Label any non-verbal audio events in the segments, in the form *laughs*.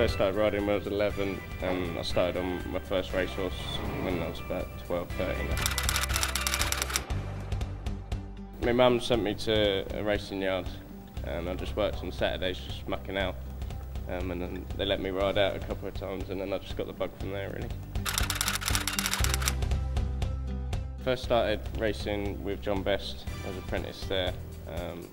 first started riding when I was 11 and I started on my first racehorse when I was about 12, 13. My mum sent me to a racing yard and I just worked on Saturdays just mucking out um, and then they let me ride out a couple of times and then I just got the bug from there really. First started racing with John Best as apprentice there um,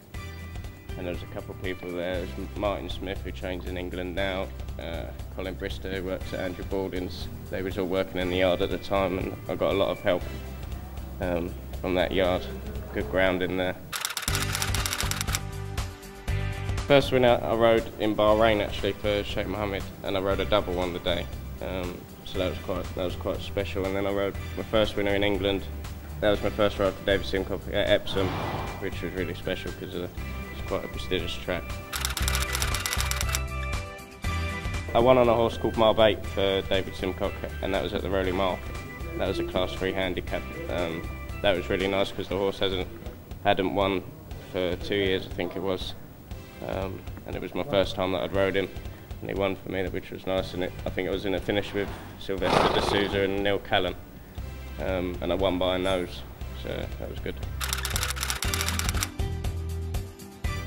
and there was a couple of people there. There's Martin Smith who trains in England now, uh, Colin Brister who works at Andrew Balding's. They was all working in the yard at the time and I got a lot of help um, from that yard. Good ground in there. First winner I rode in Bahrain actually for Sheikh Mohammed and I rode a double on the day. Um, so that was quite that was quite special. And then I rode my first winner in England. That was my first ride for David Simcock at Epsom, which was really special because it's quite a prestigious track. I won on a horse called Marbate for David Simcock, and that was at the Rowley Mile. That was a Class 3 handicap. Um, that was really nice because the horse hasn't hadn't won for two years, I think it was. Um, and it was my first time that I'd rode him, and he won for me, which was nice. And it, I think it was in a finish with Silvestre de Sousa and Neil Callan, um, and I won by a nose, so that was good.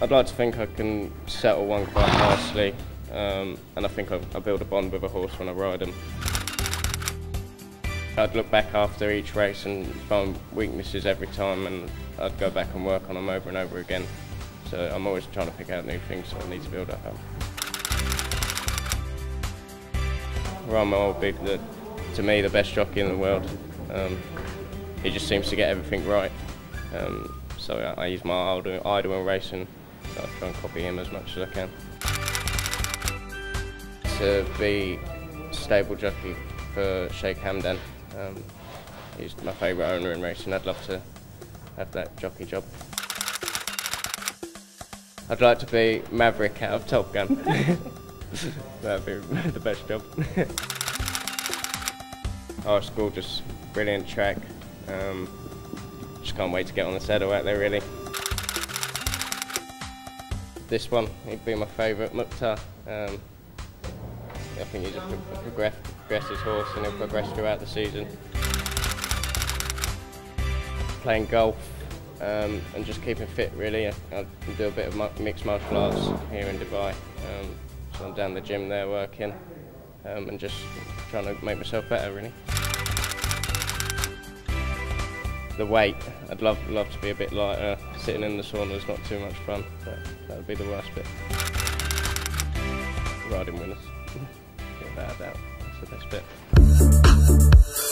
I'd like to think I can settle one quite nicely, um, and I think I, I build a bond with a horse when I ride him. I'd look back after each race and find weaknesses every time, and I'd go back and work on them over and over again. So I'm always trying to pick out new things that I need to build up. Ryan will be, the, to me, the best jockey in the world. Um, he just seems to get everything right. Um, so I, I use my idol, idol in racing so I try and copy him as much as I can. To be stable jockey for Sheikh Hamdan. Um, he's my favourite owner in racing. I'd love to have that jockey job. I'd like to be Maverick out of Top Gun. *laughs* That'd be *laughs* the best job. *laughs* oh, school just brilliant track. Um, just can't wait to get on the saddle out there really this one, he'd be my favourite, Mukhtar. Um, I think he's a progress, progressive horse and he'll progress throughout the season. Playing golf um, and just keeping fit really. I, I, do a bit of mixed martial arts here in Dubai. Um, so I'm down the gym there working um, and just trying to make myself better really the weight. I'd love love to be a bit lighter. Sitting in the sauna is not too much fun, but that would be the worst bit. Riding winners, without a doubt, that's the best bit.